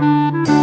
Música